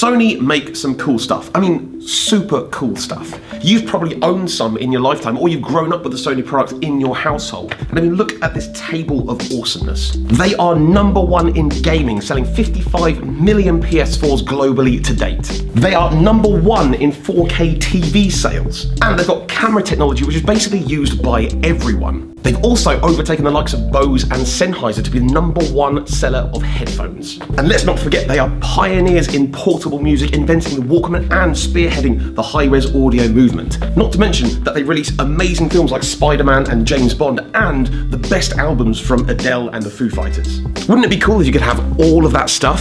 Sony make some cool stuff. I mean, super cool stuff. You've probably owned some in your lifetime, or you've grown up with a Sony product in your household. And I mean, look at this table of awesomeness. They are number one in gaming, selling 55 million PS4s globally to date. They are number one in 4K TV sales. And they've got camera technology, which is basically used by everyone. They've also overtaken the likes of Bose and Sennheiser to be the number one seller of headphones. And let's not forget, they are pioneers in portable music, inventing the Walkman and spearheading the high-res audio movement. Not to mention that they release amazing films like Spider-Man and James Bond, and the best albums from Adele and the Foo Fighters. Wouldn't it be cool if you could have all of that stuff?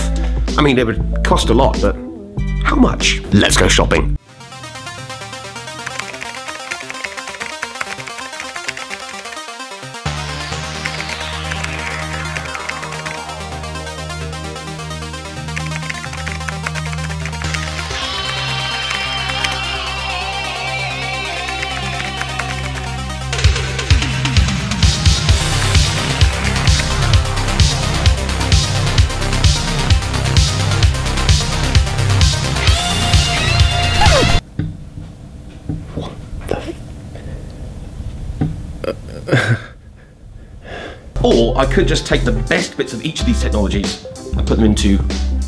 I mean, it would cost a lot, but how much? Let's go shopping. Or I could just take the best bits of each of these technologies and put them into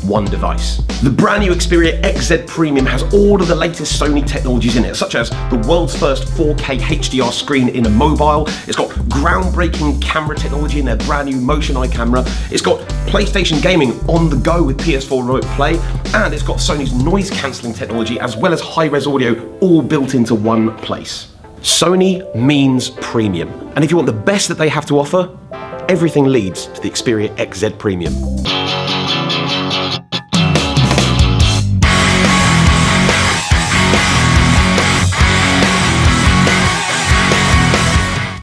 one device. The brand new Xperia XZ Premium has all of the latest Sony technologies in it, such as the world's first 4K HDR screen in a mobile. It's got groundbreaking camera technology in their brand new Motion Eye camera. It's got PlayStation gaming on the go with PS4 Remote Play, and it's got Sony's noise cancelling technology as well as high-res audio all built into one place. Sony means premium, and if you want the best that they have to offer, everything leads to the Xperia XZ Premium.